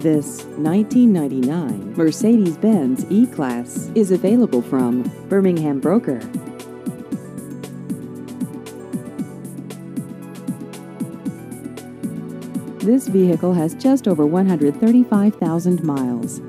This 1999 Mercedes-Benz E-Class is available from Birmingham Broker. This vehicle has just over 135,000 miles.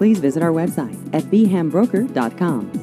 Please visit our website at bhambroker.com.